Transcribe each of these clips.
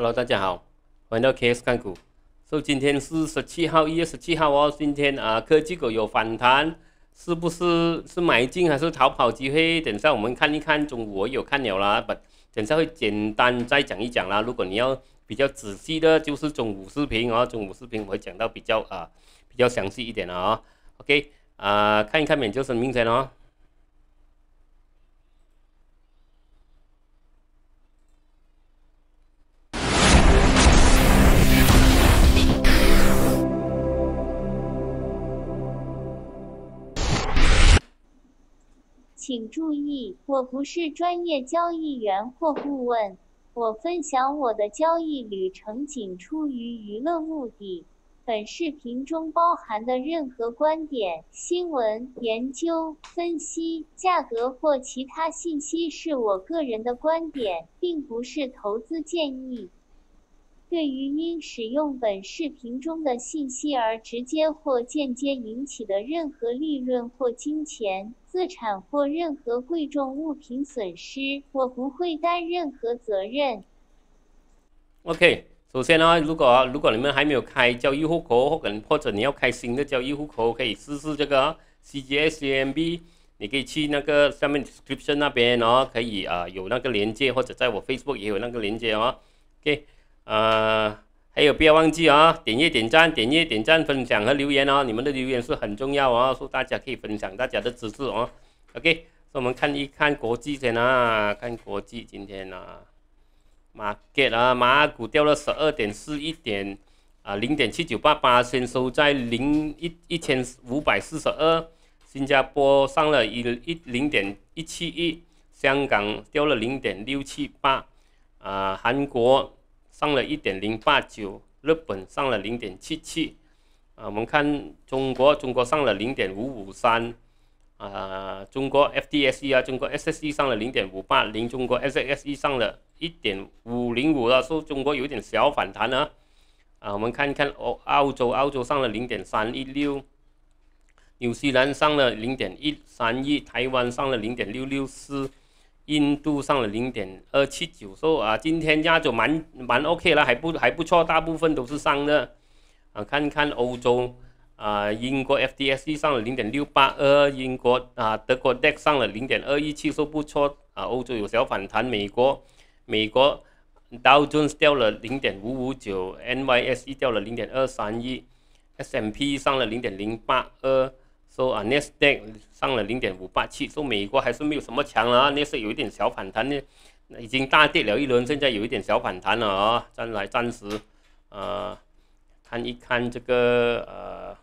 Hello，大家好，欢迎到 KS 看股。所以今天是十七号，一月十七号哦。今天啊，科技股有反弹，是不是是买进还是逃跑机会？等下我们看一看。中午我有看了啦，不，等下会简单再讲一讲啦。如果你要比较仔细的，就是中午视频哦。中午视频我会讲到比较啊比较详细一点的啊。OK，啊，看一看免救生命先哦。请注意，我不是专业交易员或顾问，我分享我的交易旅程仅出于娱乐目的。本视频中包含的任何观点、新闻、研究、分析、价格或其他信息是我个人的观点，并不是投资建议。对于因使用本视频中的信息而直接或间接引起的任何利润或金钱、资产或任何贵重物品损失，我不会担任何责任。OK，首先呢，如果如果你们还没有开交易户口，或者或者你要开新的交易户口，可以试试这个 CGSCMB。你可以去那个下面 description 那边哦，可以啊有那个连接，或者在我 Facebook 也有那个连接哦。OK。呃，还有不要忘记啊，点阅、点赞、点阅、点赞、分享和留言哦，你们的留言是很重要哦，说大家可以分享大家的知识哦。OK，我们看一看国际先啊，看国际今天啊，market 啊，马股掉了十二点四一点啊，零点七九八八，先收在零一一千五百四十二，新加坡上了一一零点一七一，香港掉了零点六七八，啊，韩国。上了一点零八九，日本上了零点七七，啊，我们看中国，中国上了零点五五三，啊，中国 FTSE 啊，中国 SSE 上了零点五八零，中国 SSE 上了一点五零五了，说中国有点小反弹呢，啊，我们看看澳澳洲，澳洲上了零点三一六，纽西兰上了零点一三一，台湾上了零点六六四。印度上了零点二七九，说啊，今天亚洲蛮蛮 OK 了，还不还不错，大部分都是上的。啊，看看欧洲，啊，英国 FTSE 上了零点六八二，英国啊，德国 DAX 上了零点二一七，说不错。啊，欧洲有小反弹，美国美国 Dow Jones 掉了零点五五九，NYSE 掉了零点二三一，S M P 上了零点零八二。说啊 n e s t a 上了零点五八七，说美国还是没有什么强啊那是有一点小反弹呢，已经大跌了一轮，现在有一点小反弹了啊，暂来暂时，呃，看一看这个呃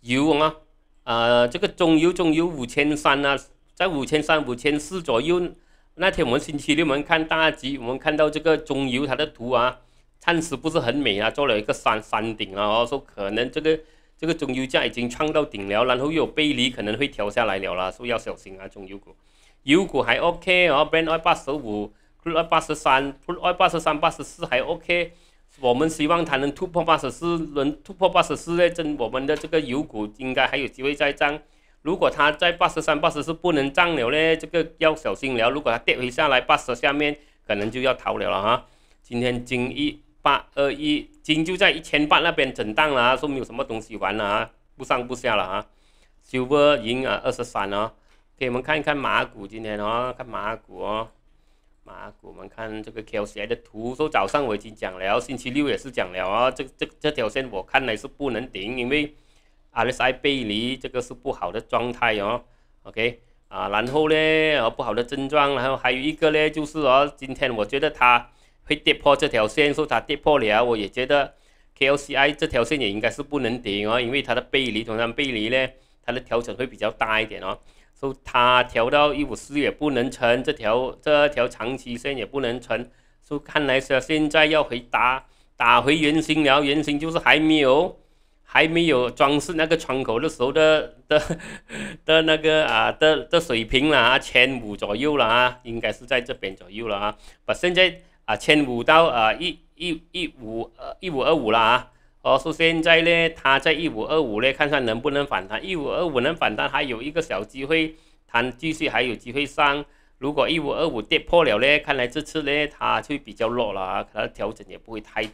油啊，呃，这个中油中油五千三啊，在五千三五千四左右，那天我们星期六我们看大吉，我们看到这个中油它的图啊，暂时不是很美啊，做了一个山山顶啊，说可能这个。这个中油价已经创到顶了，然后又有背离，可能会调下来了啦，所以要小心啊！中油股，油股还 OK 哦，Brent 二八十五，Crude 二八十三，Crude 二八十三、八十四还 OK。我们希望它能突破八十四，能突破八十四呢，真我们的这个油股应该还有机会再涨。如果它在八十三、八十四不能涨了呢，这个要小心了。如果它跌回下来八十下面，可能就要逃了了哈。今天金一。八二一金就在一千八那边震荡了啊，说没有什么东西玩了啊，不上不下了啊。silver 银啊二十三哦，给我们看一看马股今天哦，看马股哦，马股我们看这个 K C I 的图，说早上我已经讲了，星期六也是讲了啊，这这这条线我看来是不能顶，因为 R S I 背离这个是不好的状态哦。OK 啊，然后呢，啊不好的症状，然后还有一个呢就是哦，今天我觉得它。会跌破这条线，说它跌破了，我也觉得 K L C I 这条线也应该是不能顶哦，因为它的背离，通常背离呢，它的调整会比较大一点哦，说它调到一五四也不能成，这条这条长期线也不能成，说看来是现在要回打打回原形了，原形就是还没有还没有装饰那个窗口的时候的的的那个啊的的水平了啊，千五左右了啊，应该是在这边左右了啊，把现在。啊，千五到啊一一一五呃一五二五了啊，哦，说现在呢，它在一五二五呢，看看能不能反弹，一五二五能反弹，还有一个小机会，它继续还有机会上。如果一五二五跌破了呢，看来这次呢它就比较弱了啊，它的调整也不会太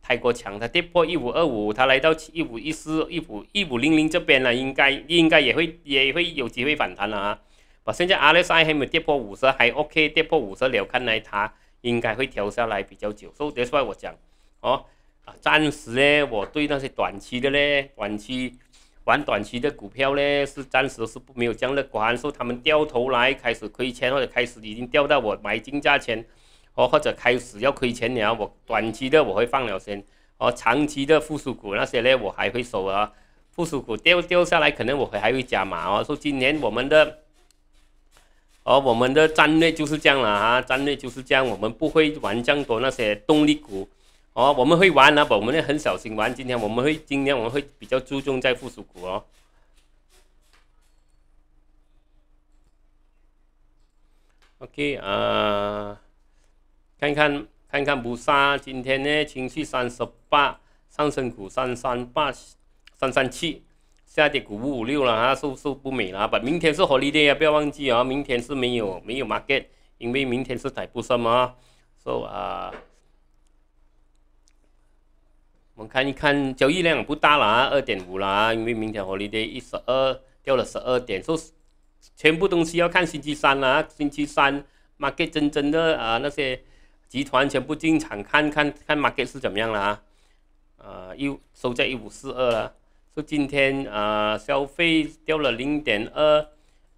太过强。它跌破一五二五，它来到一五一四、一五一五零零这边了，应该应该也会也会有机会反弹了啊。把现在 RSI 还没跌破五十，还 OK，跌破五十了，看来它应该会调下来比较久。所以这是我讲哦啊，暂时呢，我对那些短期的呢，短期。玩短期的股票呢，是暂时是不没有这样乐观，说他们掉头来开始亏钱，或者开始已经掉到我买进价钱，哦，或者开始要亏钱了，我短期的我会放了先，哦，长期的附属股那些呢，我还会收啊，附属股掉掉下来，可能我会还会加码哦。说今年我们的，哦，我们的战略就是这样了啊，战略就是这样，我们不会玩这样多那些动力股。哦，我们会玩啊，我们也很小心玩。今天我们会，今天我们会比较注重在附属股哦。OK 啊，看看看看不杀今天呢，情绪三十八，上升股三三八三三七，下跌股五五六了啊，收收不美了。不，明天是 holiday 啊，不要忘记啊，明天是没有没有 market，因为明天是台布什么，so 啊。我们看一看，交易量不大啦，二点五啦，因为明天 holiday 一十二掉了十二点，说全部东西要看星期三啦，星期三 market 真正的啊那些集团全部进场看看看 market 是怎么样了啊，呃一收在一五四二了，今天啊消费掉了零点二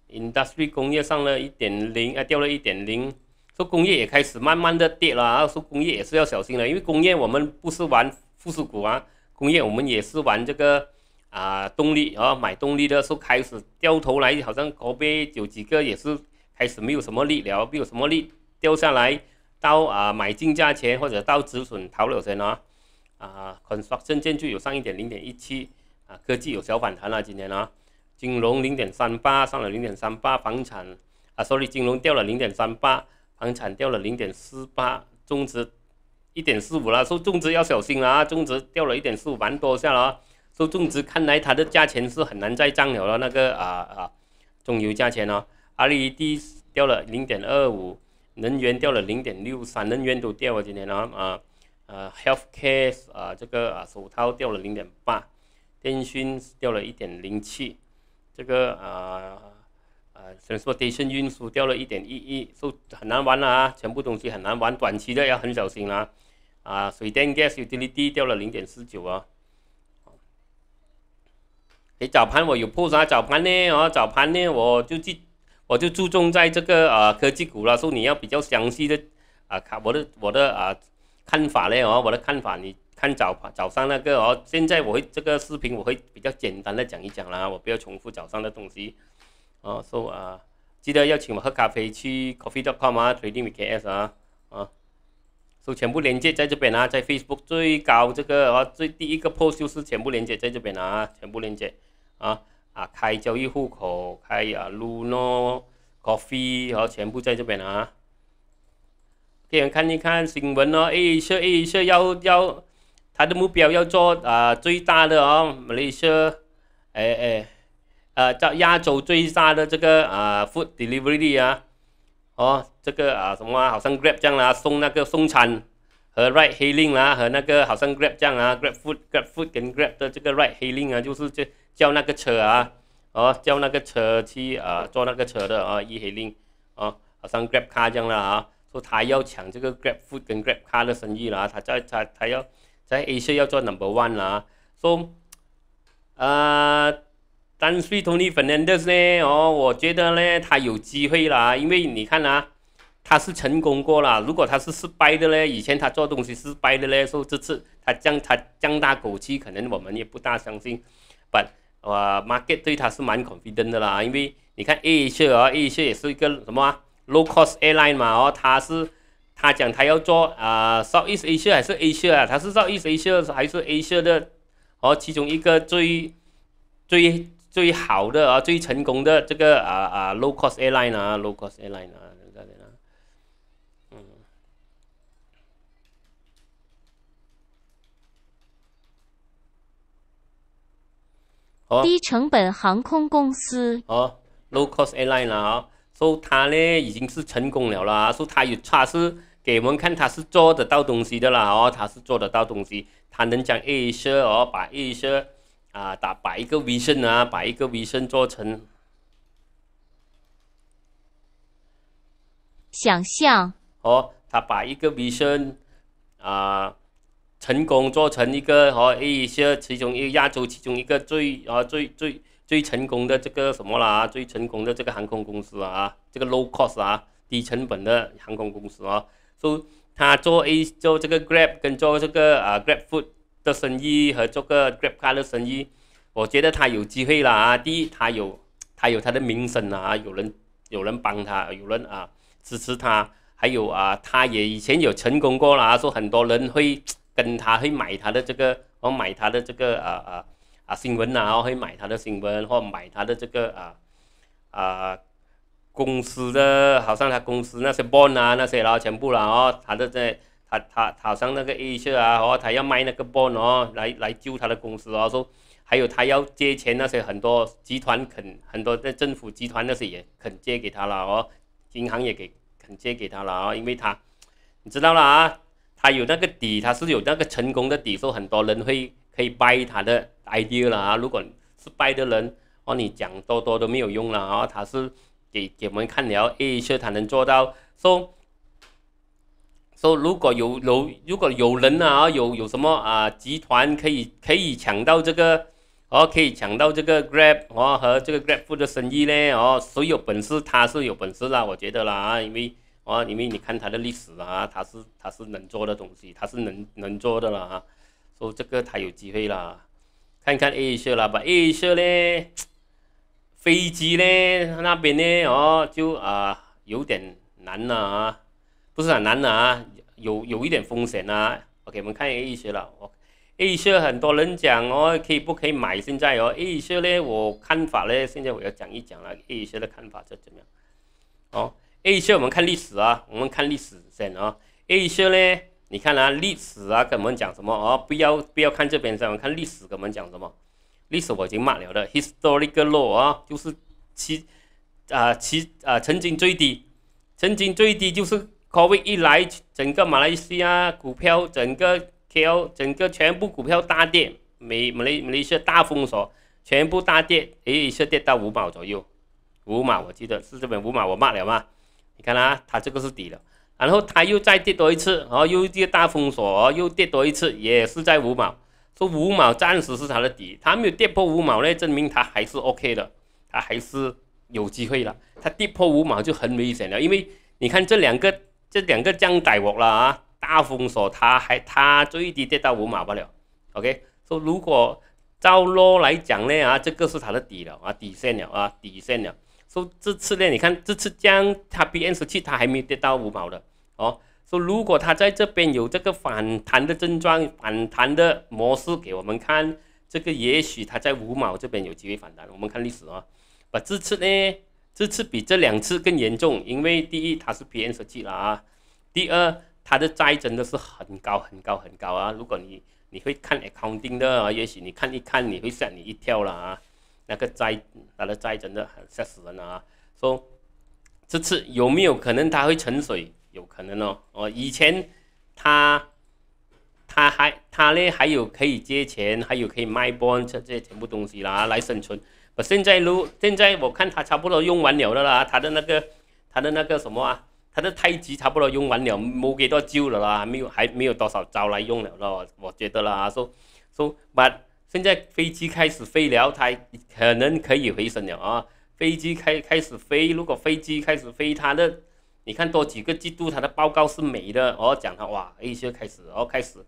，industry 工业上了一点零啊掉了一点零，说工业也开始慢慢的跌了啊，说工业也是要小心了，因为工业我们不是玩。附属股啊，工业我们也是玩这个啊，动力啊，买动力的时候开始掉头来，好像高边有几个也是开始没有什么力了，没有什么力掉下来，到啊买进价钱或者到止损逃了先啊，啊，construction 建筑有上一点零点一七科技有小反弹了今天啊，金融零点三八上了零点三八，房产啊，sorry，金融掉了零点三八，房产掉了零点四八，中资。一点四五了，说种植要小心了啊！种植掉了一点四五，蛮多下了啊！说种植看来它的价钱是很难再涨了了，那个啊啊，中油价钱哦，LED 掉了零点二五，能源掉了零点六三，能源都掉了今天啊啊呃，Healthcare 啊这个啊手套掉了零点八，电讯掉了一点零七，这个啊啊，先说电信运输掉了一点一一，说很难玩了啊！全部东西很难玩，短期的要很小心啦。啊，水电 gas utility 掉了零点四九啊。诶，早盘我有破啥？早盘呢？哦，早盘呢，我就记，我就注重在这个啊科技股了。说你要比较详细的啊看我的我的啊看法嘞哦，我的看法你看早早上那个哦。现在我会这个视频我会比较简单的讲一讲啦，我不要重复早上的东西。哦，说啊，记得要请我喝咖啡去 coffee.com 啊，trading with KS 啊，啊。说全部连接在这边啊，在 Facebook 最高这个啊，最第一个 post 就是全部连接在这边啊，全部连接啊啊，开交易户口，开啊 Luno Coffee，然后全部在这边啊。给人看一看新闻哦，A 社 A 社要要，他的目标要做啊最大的哦，马来西亚，哎哎，呃，在亚洲最大的这个啊 food delivery 啊。哦，这个啊什么啊，好像 Grab 这样啦，送那个送餐和 Ride Hailing 啦，和那个好像 Grab 这样啊，Grab Food Grab Food 跟 Grab 的这个 Ride Hailing 啊，就是叫叫那个车啊，哦，叫那个车去啊坐那个车的啊，E Hailing，哦，好像 Grab Car 这样啦啊，说他要抢这个 Grab Food 跟 Grab Car 的生意啦，他在他他要在 A 市要做 Number One 啦，说啊。但是 Tony Fernandez 呢？哦，我觉得呢，他有机会啦，因为你看啊，他是成功过了。如果他是失败的呢？以前他做东西失败的呢，说这次他降他降大口气，可能我们也不大相信。But 呃，market 对他是蛮 confident 的啦，因为你看 Asia 啊，Asia 也是一个什么啊 low cost airline 嘛，哦，他是他讲他要做啊，Southeast Asia 还是 Asia 啊？他是 Southeast Asia 还是 Asia 的？哦，其中一个最最。最好的啊，最成功的这个啊啊，low cost airline 啊，low cost airline 啊，这样的，嗯，低成本航空公司。哦，low cost airline 啊，所以他呢已经是成功了啦，所以他有他是给我们看他是做得到东西的啦，哦，他是做得到东西，他能将 A 社哦，把 A 社啊打把一个 Vision 啊，把一个 Vision 做成。想象哦，他把一个 vision 啊成功做成一个哦 A 些其中一个亚洲其中一个最啊最最最成功的这个什么啦，最成功的这个航空公司啊，这个 low cost 啊低成本的航空公司啊，都他做 A 做这个 Grab 跟做这个啊 Grab Food 的生意和做个 Grab Car 的生意，我觉得他有机会啦啊，第一他有他有他的名声啊，有人有人帮他，有人啊。支持他，还有啊，他也以前有成功过啦，说很多人会 跟他会买他的这个，哦买他的这个啊啊啊新闻啊，会买他的新闻或买他的这个啊啊公司的，好像他公司那些 bond 啊那些啦，全部啦哦，他的在他他好像那个 A 社啊，哦他要卖那个 bond 哦，来来救他的公司哦，说还有他要借钱那些很多集团肯很多在政府集团那些也肯借给他了哦。银行也给肯借给他了啊，因为他，你知道了啊，他有那个底，他是有那个成功的底，所以很多人会可以 buy 他的 idea 了啊。如果是 buy 的人哦，你讲多多都没有用了啊。他是给给我们看了 A 社他能做到，说说如果有有如果有人啊，有有什么啊集团可以可以抢到这个。哦，可以抢到这个 Grab 哦和这个 Grab 负的生意呢哦，谁有本事他是有本事啦，我觉得啦啊，因为哦，因为你看他的历史啊，他是他是能做的东西，他是能能做的了啊，所以这个他有机会啦。看看 A 社啦，吧 A 社呢，飞机呢那边呢哦就啊有点难了啊，不是很难了啊，有有一点风险啊。OK，我们看 A 车了。A 车很多人讲哦，可以不可以买？现在哦，A 车呢，我看法呢，现在我要讲一讲了，A 车的看法是怎么样？哦，A 车我们看历史啊，我们看历史先啊。A 车呢，你看啊，历史啊，跟我们讲什么？哦，不要不要看这边先，我们看历史跟我们讲什么？历史我已经骂了的，historical low 啊，就是其啊其啊曾经最低，曾经最低就是 COVID 一来，整个马来西亚股票整个。K.O. 整个全部股票大跌，美美雷美雷西亚大封锁，全部大跌，诶，一下跌到五毛左右，五毛我记得是这边五毛，我骂了嘛？你看啊，它这个是底了，然后它又再跌多一次，然后又跌大封锁，又跌多一次，也是在五毛，说五毛暂时是它的底，它没有跌破五毛呢，证明它还是 O.K. 的，它还是有机会了。它跌破五毛就很危险了，因为你看这两个这两个降歹我了啊。大封锁，它还它最低跌到五毛不了，OK，说如果照落来讲呢啊，这个是它的底了啊，底线了啊，底线了。说这次呢，你看这次降它 B N 十七，它还没跌到五毛的哦。说如果它在这边有这个反弹的症状，反弹的模式给我们看，这个也许它在五毛这边有机会反弹。我们看历史啊，把这次呢，这次比这两次更严重，因为第一它是 B N 十七了啊，第二。它的债真的是很高很高很高啊！如果你你会看 accounting 的，也许你看一看你会吓你一跳了啊！那个债，它的债真的很吓死人了啊！说这次有没有可能它会沉水？有可能哦。哦，以前它它还它呢还有可以借钱，还有可以卖 bond 这这些全部东西啦来生存。我现在如现在我看它差不多用完了的啦，它的那个它的那个什么啊？他的太极差不多用完了，没几多招了啦，没有还没有多少招来用了咯，我觉得啦，说说把现在飞机开始飞了，它可能可以回升了啊，飞机开开始飞，如果飞机开始飞，它的你看多几个季度它的报告是美的，哦讲它哇一些开始哦开始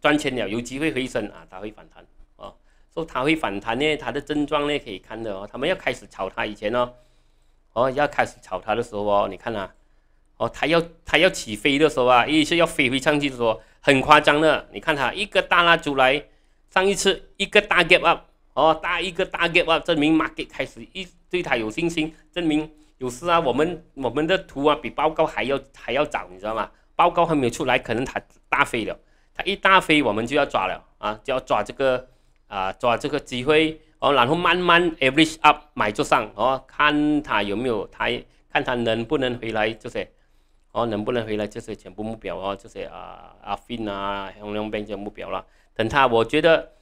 赚钱了，有机会回升啊，它会反弹哦，说它会反弹呢，它的症状呢可以看的哦，他们要开始炒它以前哦，哦要开始炒它的时候哦，你看啊。哦，它要它要起飞的时候啊，一是要飞回上去的时候，很夸张的。你看它一个大蜡烛来，上一次一个大 gap up，哦，大一个大 gap up，证明 market 开始一对它有信心，证明有事啊。我们我们的图啊比报告还要还要早，你知道吗？报告还没有出来，可能它大飞了。它一大飞，我们就要抓了啊，就要抓这个啊，抓这个机会哦，然后慢慢 average up 买就上哦，看它有没有它。看他能不能回来这些，哦，能不能回来这些全部目标哦，这些啊啊 fin 啊，红亮边这目标了。等他，我觉得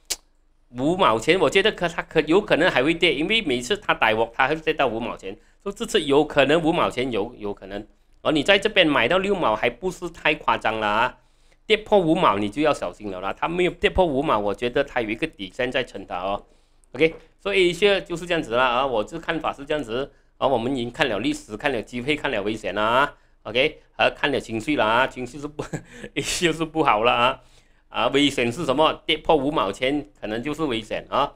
五毛钱，我觉得可他可有可能还会跌，因为每次他带我，他会跌到五毛钱，说这次有可能五毛钱有有可能。而你在这边买到六毛还不是太夸张了啊，跌破五毛你就要小心了啦。它没有跌破五毛，我觉得它有一个底线在撑它哦。OK，所以一些就是这样子了啊，我这看法是这样子。而我们已经看了历史，看了机会，看了危险了啊。OK，还看了情绪了啊，情绪是不 一些是不好了啊。啊，危险是什么？跌破五毛钱可能就是危险啊。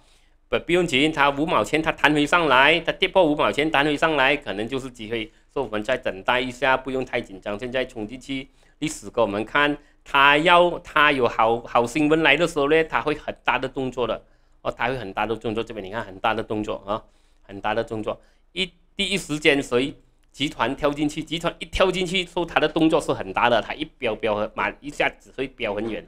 不不用紧，它五毛钱它弹回上来，它跌破五毛钱弹回上来，可能就是机会。所以我们再等待一下，不用太紧张。现在冲进去，历史给我们看，他要他有好好新闻来的时候呢，他会很大的动作的哦，他会很大的动作。这边你看很大的动作啊，很大的动作。一第一时间谁集团跳进去，集团一跳进去，说他的动作是很大的，他一飙飙满一下子会飙很远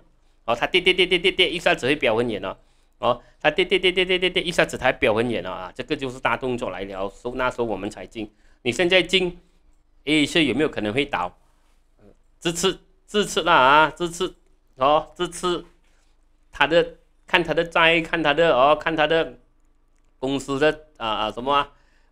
哦，他跌跌跌跌跌跌，一下子会飙很远了哦，哦他跌跌跌跌跌跌跌，一下子他飙很远了啊，这个就是大动作来了，所以那时候我们才进。你现在进，哎，是有没有可能会倒？这次，这次啦啊，这次哦，这次他的看他的债，看他的哦，看他的公司的啊啊什么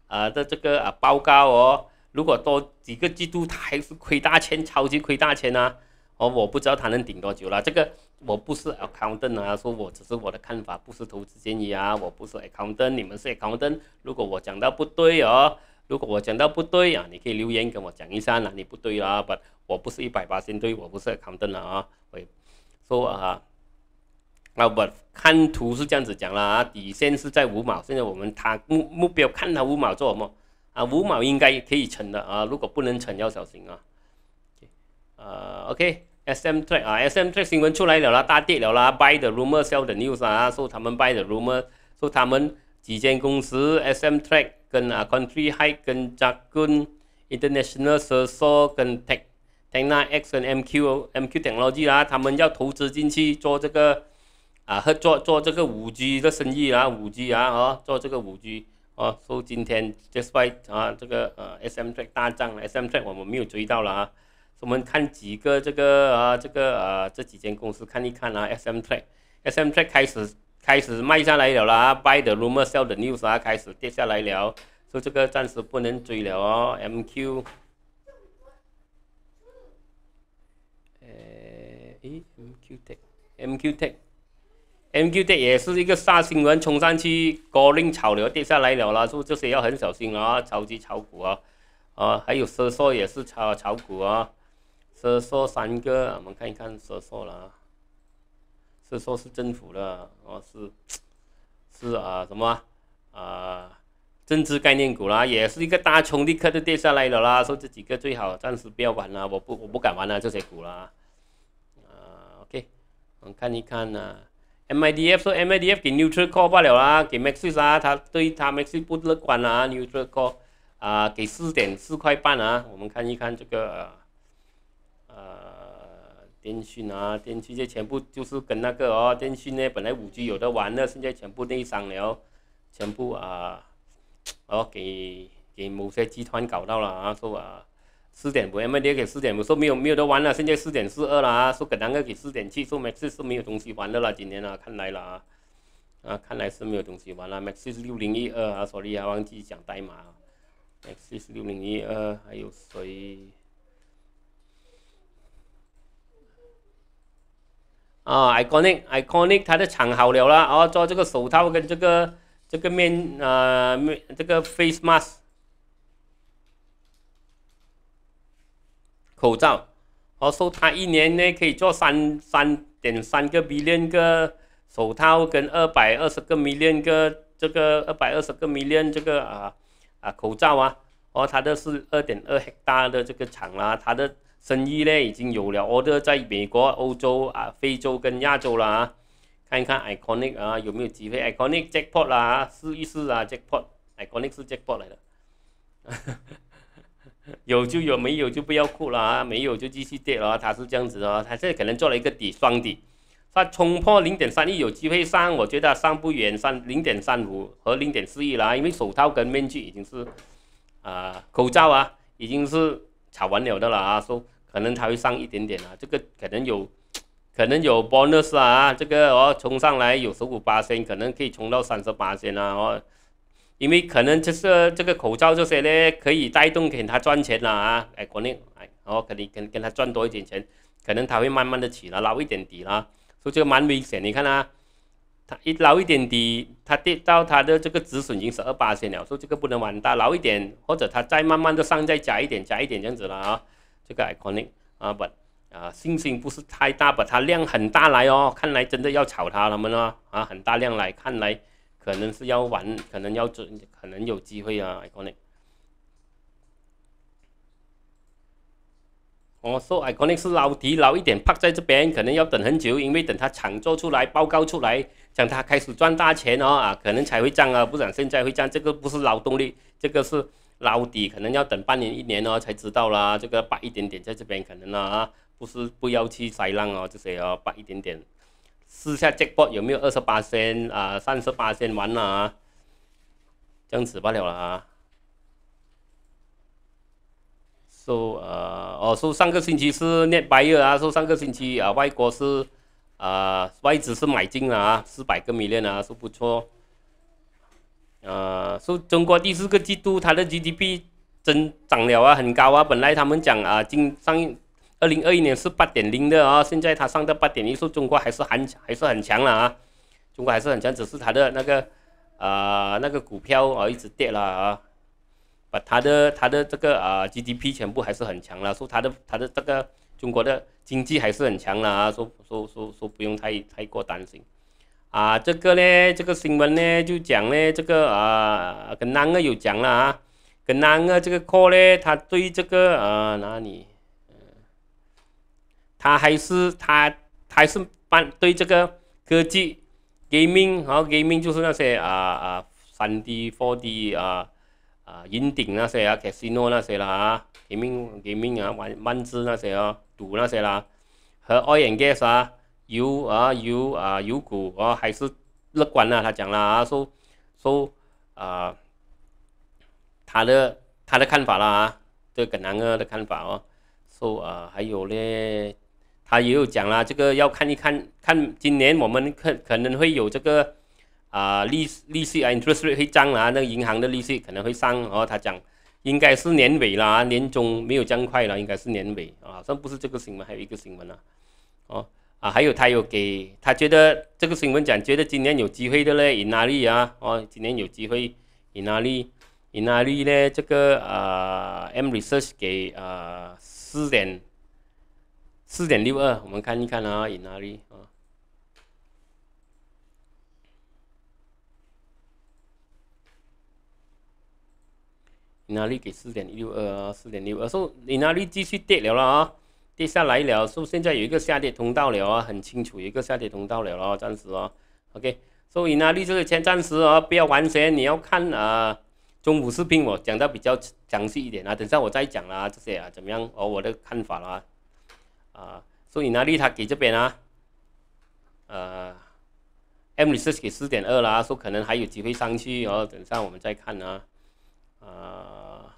啊的这个啊报告哦，如果多几个季度他还是亏大钱，超级亏大钱啊，哦，我不知道他能顶多久了。这个我不是 accountant 啊，说我只是我的看法，不是投资建议啊，我不是 accountant，你们是 accountant，如果我讲到不对哦。如果我讲到不对啊，你可以留言跟我讲一下哪里不对啊。不，我不是一百八先对，我不是 accountant 啊。我说啊，啊我看图是这样子讲了啊，底线是在五毛。现在我们他目目标看他五毛做什么啊？五毛应该可以成的啊，如果不能成要小心啊。呃 OK SM Track 啊，S M Track 新闻出来了啦，大跌了啦，Buy the rumor, sell the news 啊，说他们 Buy the rumor，说他们几间公司 S M Track。跟啊，Country High 跟 Jagun International s o s o 跟 Tech Techna X 跟 MQ MQ Technology 啦，他们要投资进去做这个啊，合作做这个五 G 的生意啊，五 G 啊，哦，做这个五 G 哦，所以今天 Just by 啊，这个呃 SM Track 大涨，SM Track 我们没有追到了啊，我们看几个这个啊，这个啊，这几间公司看一看啊，SM t r a c s m t r a c 开始。开始卖下来了啦，buy the rumor sell the news 啊，开始跌下来了，所以这个暂时不能追了哦。MQ，呃，诶，MQ Tech，MQ Tech，MQ Tech 也是一个杀新闻冲上去，高令炒流跌下来了啦，所以这些要很小心啊，超级炒股啊，啊，还有奢缩也是炒炒股啊，奢缩三个，我们看一看奢缩了。是说，是政府的哦，是是啊，什么啊，政治概念股啦，也是一个大冲，立刻就跌下来了啦。说这几个最好暂时不要玩了，我不我不敢玩了这些股啦。啊，OK，我们看一看呢，MIDF 说 MIDF 给 neutral call 罢了啦，给 Maxis 啊，他对他 Maxis 不乐观啊，neutral call 啊，给四点四块半啊，我们看一看这个。电讯啊，电讯这全部就是跟那个哦，电讯呢本来五 G 有的玩的，现在全部内伤了，全部啊，哦给给某些集团搞到了啊，说啊四点五 M D 给四点五，说没有没有的玩了，现在四点四二了啊，说给那个给四点七，说 Max 是没有东西玩的了，今年啊看来了啊，啊看来是没有东西玩了，Max 是六零一二啊，sorry 啊忘记讲代码，Max 是六零一二，还有谁？啊，iconic，iconic，它的厂好了啦，哦，做这个手套跟这个这个面呃面这个 face mask 口罩，哦，说它一年呢可以做三三点三个 million 个手套跟二百二十个 million 个这个二百二十个 million 这个啊啊口罩啊，哦，它的是二点二 hectare 的这个厂啦，它的。生意呢已经有了，order 在美国、欧洲啊、非洲跟亚洲了啊，看一看 iconic 啊有没有机会，iconic jackpot 啦，试一试啊，jackpot，iconic 是 jackpot 来的，有就有，没有就不要哭了啊，没有就继续跌了，它是这样子的，它这可能做了一个底双底，它冲破零点三亿有机会上，我觉得上不远，上零点三五和零点四亿啦，因为手套跟面具已经是啊口罩啊。已经是炒完了的了啊，说可能它会上一点点啊，这个可能有，可能有 bonus 啊，这个哦冲上来有十五八仙，可能可以冲到三十八仙啊哦，因为可能就是这个口罩这些呢，可以带动给他赚钱了啊，哎国内哎，哦肯定跟跟他赚多一点钱，可能他会慢慢的起了捞一点底啦，所以这个蛮危险，你看啊。它一捞一点底，它跌到它的这个止损已经是二八线了，说这个不能玩大，捞一点，或者它再慢慢的上，再加一点，加一点这样子了啊。这个 iconic 啊，不啊，信心不是太大，把它量很大来哦，看来真的要炒它了们哦，啊，很大量来，看来可能是要玩，可能要准，可能有机会啊，iconic。哦，说 iconic 是捞底捞一点，趴在这边，可能要等很久，因为等它厂做出来，报告出来，讲它开始赚大钱哦啊，可能才会涨啊，不然现在会涨，这个不是劳动力，这个是捞底，可能要等半年一年哦才知道啦，这个拔一点点在这边可能啊，不是不要去塞浪哦，这些哦拔一点点，试下结果有没有二十八仙啊，三十八仙完了啊，这样子罢了啊。说呃哦，说上个星期是 net buyer 啊，说上个星期啊，外国是啊外资是买进了啊，四百个美链啊，说不错。呃，说中国第四个季度它的 GDP 增长了啊，很高啊，本来他们讲啊，今上二零二一年是八点零的啊，现在它上到八点一，说中国还是很还是很强了啊，中国还是很强，只是它的那个啊那个股票啊一直跌了啊。把它的它的这个啊 GDP 全部还是很强了，说它的它的这个中国的经济还是很强了啊，说说说说不用太太过担心，啊这个呢这个新闻呢就讲呢这个啊跟那个有讲了啊，跟那个这个课呢他对这个啊哪里，他还是他还是办对这个科技 gaming 然后 gaming 就是那些啊啊三 D、4D 啊。啊，银顶那些啊，casino 那些啦啊，gaming gaming 啊，玩万字那些啊，赌那些啦，和 oil and gas 啊，油啊油啊油股啊，还是乐观的。他讲了啊，说说啊，他的他的看法啦啊，这个男二的看法哦，说啊，还有嘞，他也有讲啦，这个要看一看，看今年我们可可能会有这个。啊，利利息啊，interest rate 会涨啊，那个银行的利息可能会上。然后他讲，应该是年尾啦，年终没有这样快了，应该是年尾啊。好像不是这个新闻，还有一个新闻啊。哦，啊，还有他有给他觉得这个新闻讲，觉得今年有机会的嘞，哪里啊？哦，今年有机会，以哪里？哪里呢？这个啊，M Research 给啊四点四点六二，我们看一看啊，以哪里啊？你哪里给四点六二啊？四点六二，说你哪里继续跌了了啊？跌下来了，说现在有一个下跌通道了啊，很清楚，有一个下跌通道了咯，暂时哦。OK，所以哪里这个先暂时哦，不要完全，你要看啊，中午视频我讲的比较详细一点啊，等下我再讲啦，这些啊怎么样哦，我的看法啦，啊，所以哪里他给这边啊，呃，M 是给四点二啦，说可能还有机会上去哦，等下我们再看啊，啊。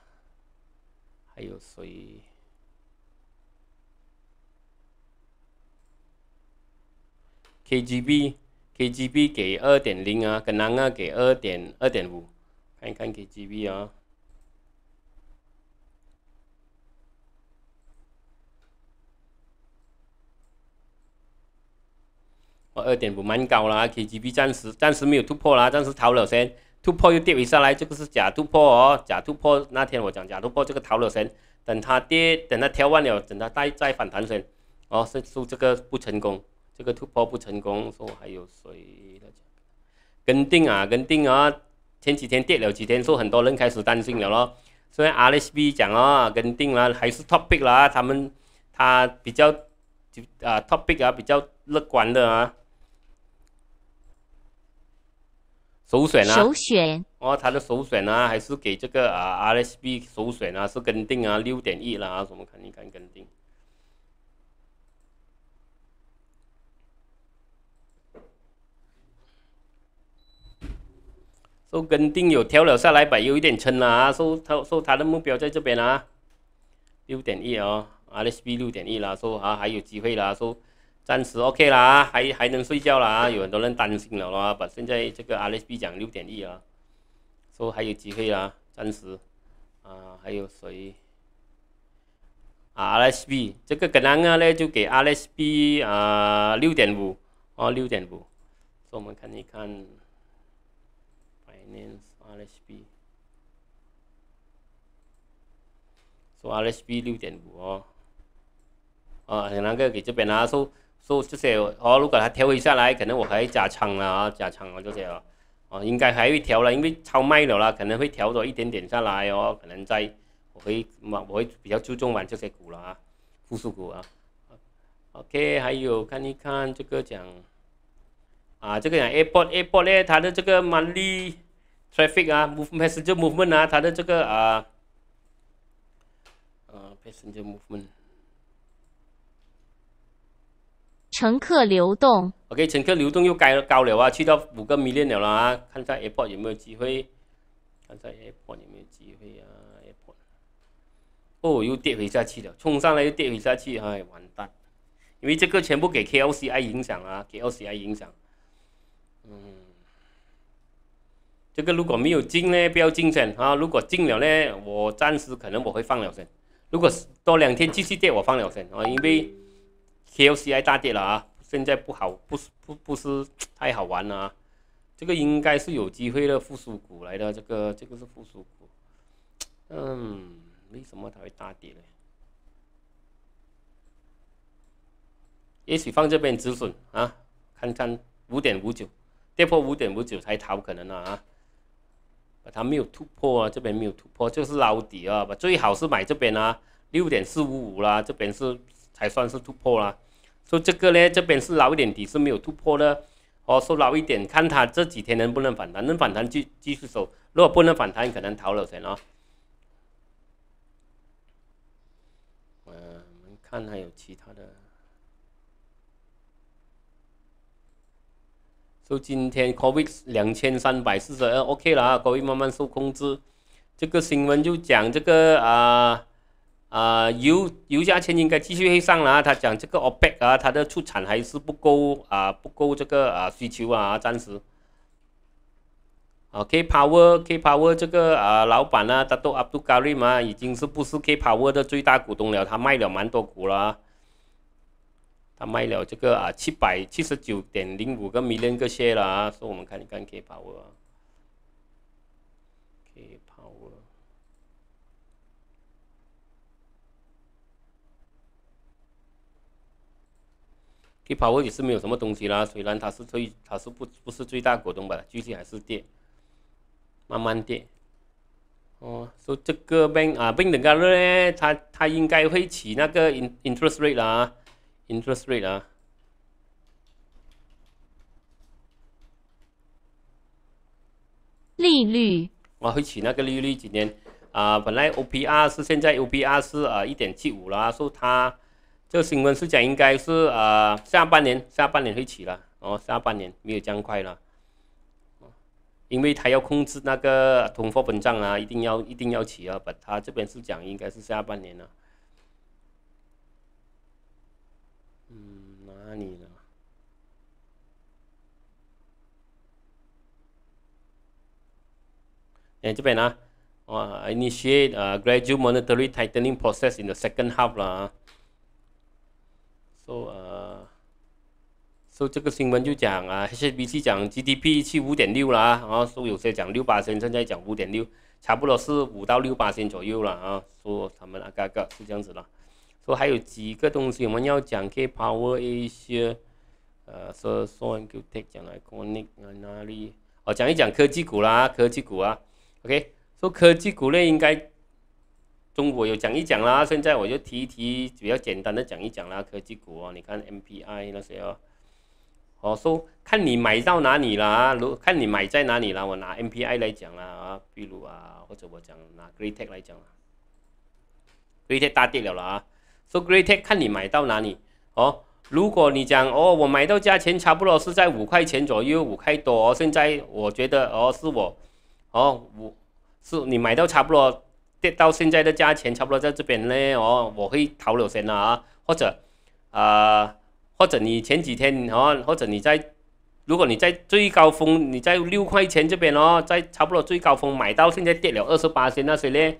还有谁？KGB，KGB 给二点零啊，跟南啊给二点二点五，看一看 KGB 啊。哦，二点五蛮高啦，KGB 暂时暂时没有突破啦，暂时逃了先。突破又跌回下来，这个是假突破哦，假突破。那天我讲假突破，这个逃了先，等它跌，等它调完了，等它再再反弹先。哦，是说这个不成功，这个突破不成功。说还有谁来讲？跟定啊，跟定啊，前几天跌了几天，说很多人开始担心了咯。所以 RSB 讲啊，跟定了还是 topic 啦，他们他比较就啊 topic 啊比较乐观的啊。首选啊，首选。哦，他的首选啊，还是给这个啊 RSB 首选啊，是跟定啊，六点一了啊，我们看一看跟定。说跟定有调了下来吧，有一点撑了啊，说他说他的目标在这边啊，六点一哦，RSB 六点一啦，说啊还有机会啦，说暂时 OK 啦，还还能睡觉啦，有很多人担心了啦，把现在这个 RSB 讲六点一啊，说还有机会啦，暂时啊还有谁？啊？RSB 这个可能呢就给 RSB 啊六点五哦六点五，所以我们看一看 Finance RSB，说 RSB 六点五哦，啊那个给这边啊说说这些哦，如果它调回下来，可能我还加仓了啊加仓了这些哦，哦应该还会调了，因为超卖了啦，可能会调多一点点下来哦，可能在我。会嘛，我会比较注重玩这些股了啊，复苏股啊。OK，还有看一看这个讲啊，这个讲 Airport Airport 呢，它的这个 Money Traffic 啊，passenger movement 啊，它的这个啊，呃，passenger movement，乘客流动。OK，乘客流动又高高了啊，去到五个 million 了啊，看下 Airport 有没有机会，看下 Airport 有没有机会啊。哦，又跌回下去了，冲上来又跌回下去，哎，完蛋！因为这个全部给 KLCI 影响啊，KLCI 影响。嗯，这个如果没有进呢，不要进先啊。如果进了呢，我暂时可能我会放了先。如果多两天继续跌，我放了先啊，因为 KLCI 大跌了啊，现在不好，不是不不是太好玩了啊。这个应该是有机会的复苏股来的，这个这个是复苏股，嗯。为什么它会大跌呢？也许放这边止损啊，看看五点五九，跌破五点五九才逃可能啊啊！它没有突破啊，这边没有突破，就是捞底啊。最好是买这边啊，六点四五五啦，这边是还算是突破啦。说这个呢，这边是老一点底是没有突破的，哦，说老一点，看它这几天能不能反弹，能反弹就继续收，如果不能反弹，可能逃了先啊。看还有其他的，说今天 COVID 两千三百四十二 OK 了啊，COVID 慢慢受控制。这个新闻就讲这个啊啊油油价钱应该继续会上了啊。他讲这个 OPEC 啊，它的出产还是不够啊，不够这个啊需求啊，暂时。啊，K Power，K Power 这个啊，老板呢，他都 Abdul Karim 嘛，已经是不是 K Power 的最大股东了？他卖了蛮多股了，啊他卖了这个啊，七百七十九点零五个 million 个 share 了啊。说我们看一看 K Power，K Power，K Power 也是没有什么东西啦，虽然它是最，它是不不是最大股东吧，具体还是跌。慢慢跌，哦，说这个 bank 啊，bank 的高呢，它它应该会起那个 in interest rate 啦，interest rate 啊，利率，我会起那个利率，今年啊，本来 OPR 是现在 OPR 是啊一点七五啦，说它这新闻是讲应该是啊下半年下半年会起了，哦，下半年没有这样快了。因为他要控制那个通货膨胀啊，一定要一定要起啊，把他这边是讲应该是下半年了。嗯，哪里呢？哎，这边呢，哇，initiate a gradual monetary tightening process in the second half 啦。So 呃。说这个新闻就讲啊，HSBC 讲 GDP 去五点六了啊，然后说有些讲六八千，现在讲五点六，差不多是五到六八千左右了啊。说他们啊，个个是这样子了。说还有几个东西我们要讲，K Power A 些，呃，说说 Q Tech 讲来 Connect 哪里？哦，讲一讲科技股啦，科技股啊。OK，说科技股呢，应该中国有讲一讲啦。现在我就提一提，比较简单的讲一讲啦，科技股啊，你看 MPI 那些哦。哦，说看你买到哪里啦？如看你买在哪里啦，我拿 MPI 来讲啦啊，比如啊，或者我讲拿 Great Tech 来讲啦，Greatech 大跌了了啊。说 Greatech 看你买到哪里哦。如果你讲哦，我买到价钱差不多是在五块钱左右，五块多。现在我觉得哦，是我哦，五是你买到差不多跌到现在的价钱，差不多在这边呢，哦，我会逃了先了啊，或者，啊，或者你前几天哦，或者你在，如果你在最高峰，你在六块钱这边哦，在差不多最高峰买到现在跌了二十八仙那些呢，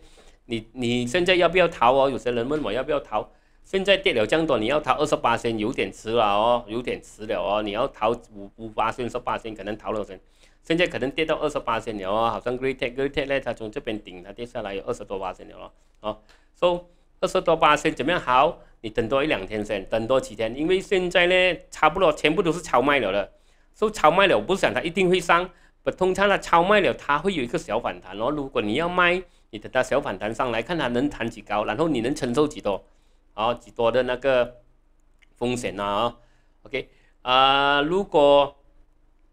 你你现在要不要逃哦？有些人问我要不要逃。现在跌了这样多，你要逃二十八仙有点迟了哦，有点迟了哦。你要逃五五八仙、十八仙，可能逃了先。现在可能跌到二十八线了哦，好像 Great Great Tech 呢，它从这边顶，它跌下来有二十多八线了哦。哦，So 二十多八线怎么样？好，你等多一两天先，等多几天，因为现在呢，差不多全部都是超卖了的。So 超卖了，我不想它一定会上，不通常它超卖了，它会有一个小反弹哦。如果你要卖，你等它小反弹上来看它能弹几高，然后你能承受几多。好几多的那个风险呐啊，OK 啊，如果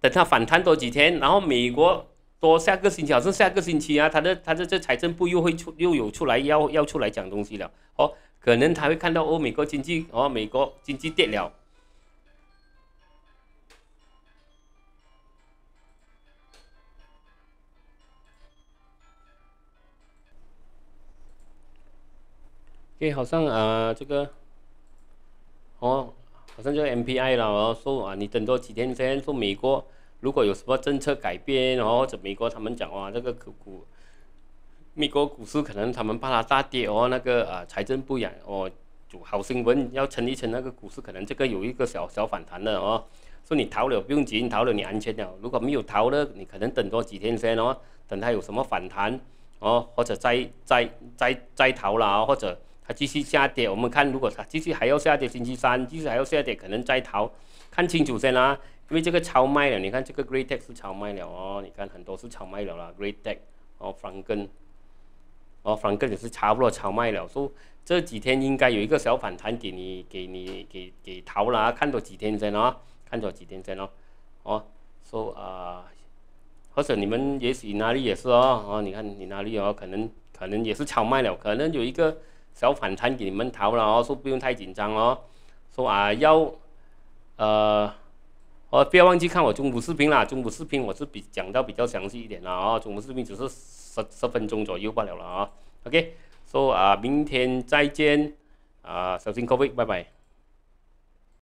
等它反弹多几天，然后美国多下个星期，好像下个星期啊，他的他的这财政部又会出又有出来要要出来讲东西了哦，可能他会看到哦，美国经济哦，美国经济跌了。诶，好像啊，这个，哦，好像就 MPI 了哦，说啊，你等多几天先说美国如果有什么政策改变，哦，或者美国他们讲哇，这个股股，美国股市可能他们怕它大跌哦，那个啊财政部养哦，就好新闻要撑一撑那个股市，可能这个有一个小小反弹的哦，说你逃了不用急，你，逃了你安全了，如果没有逃了，你可能等多几天先哦，等它有什么反弹哦，或者再再再再逃了啊，或者。它继续下跌，我们看，如果它继续还要下跌，星期三继续还要下跌，可能再逃，看清楚先啦。因为这个超卖了，你看这个 Great Tech 是超卖了哦，你看很多是超卖了啦，Great Tech 哦，frank 根，哦，frank 根也是差不多超卖了，说这几天应该有一个小反弹给你，给你，给给逃了，看多几天先哦，看多几天先哦，哦，说啊，或者你们也许哪里也是哦，哦，你看你哪里哦，可能可能也是超卖了，可能有一个。小反弹给你们逃了哦，说不用太紧张哦，说啊要，呃，哦不要忘记看我中午视频啦，中午视频我是比讲到比较详细一点了哦，中午视频只是十十分钟左右罢了了啊，OK，说啊明天再见，啊小心 Covid，，拜拜。